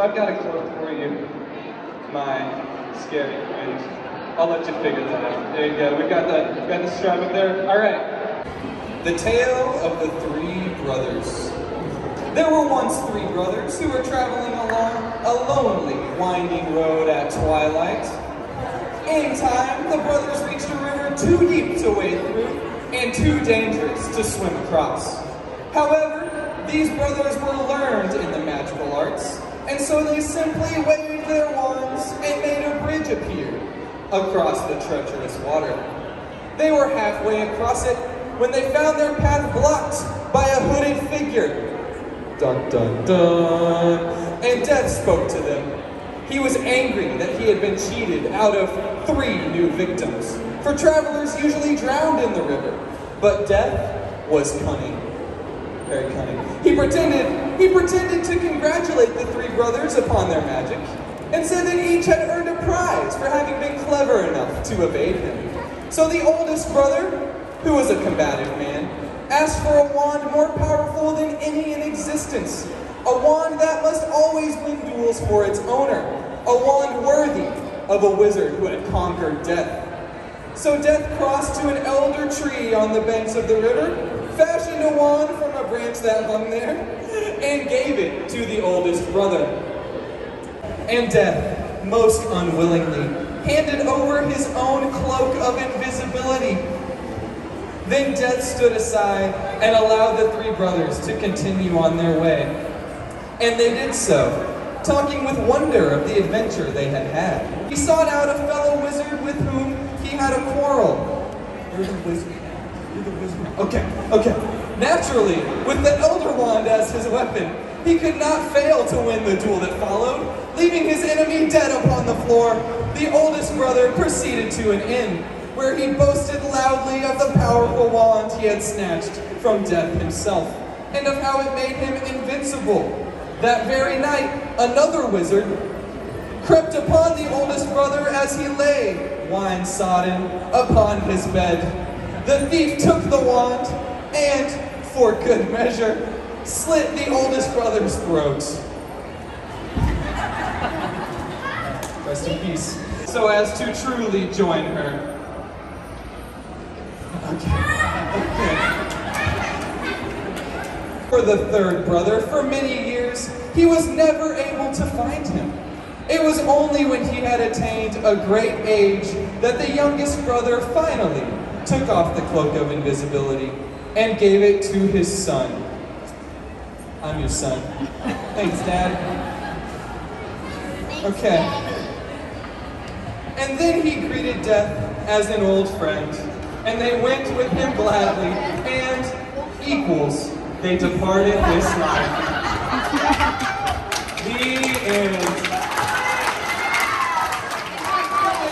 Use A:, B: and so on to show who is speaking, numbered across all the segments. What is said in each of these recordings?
A: So I've got a quote for you, my scary, I'll let you figure that out. There you go. We've got the, we've got the strap up there. All right.
B: The Tale of the Three Brothers. There were once three brothers who were traveling along a lonely, winding road at twilight. In time, the brothers reached a river too deep to wade through and too dangerous to swim across. However, these brothers were learned in the magical simply waved their wands and made a bridge appear across the treacherous water. They were halfway across it when they found their path blocked by a hooded figure. Dun dun dun! And Death spoke to them. He was angry that he had been cheated out of three new victims. For travelers usually drowned in the river, but Death was cunning. Very cunning. He pretended, he pretended to congratulate the three brothers upon their magic, and said that each had earned a prize for having been clever enough to evade him. So the oldest brother, who was a combative man, asked for a wand more powerful than any in existence. A wand that must always win duels for its owner. A wand worthy of a wizard who had conquered death. So Death crossed to an elder tree on the banks of the river, fashioned a wand from a branch that hung there, and gave it to the oldest brother. And Death, most unwillingly, handed over his own cloak of invisibility. Then Death stood aside and allowed the three brothers to continue on their way. And they did so, talking with wonder of the adventure they had had. He sought out a fellow wizard with whom he had a quarrel. You're the wizard. You're the wizard. Okay, okay. Naturally, with the Elder Wand as his weapon, he could not fail to win the duel that followed. Leaving his enemy dead upon the floor, the oldest brother proceeded to an inn, where he boasted loudly of the powerful wand he had snatched from death himself, and of how it made him invincible. That very night, another wizard crept upon the oldest brother as he lay, wine-sodden, upon his bed. The thief took the wand and, for good measure, slit the oldest brother's throat. Rest in peace. So as to truly join her. Okay. For the third brother, for many years, he was never able to find him. It was only when he had attained a great age that the youngest brother finally took off the cloak of invisibility and gave it to his son. I'm your son. Thanks, Dad. Okay. And then he greeted death as an old friend, and they went with him gladly, and equals, they departed this life. The end.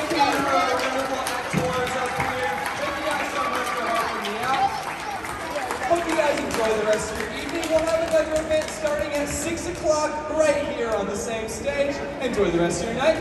B: Thank you for our wonderful actors up here. Thank you guys so much for helping me out. Hope you guys enjoy the rest of your evening. We'll have another event starting at 6 o'clock right here on the same stage. Enjoy the rest of your night, guys.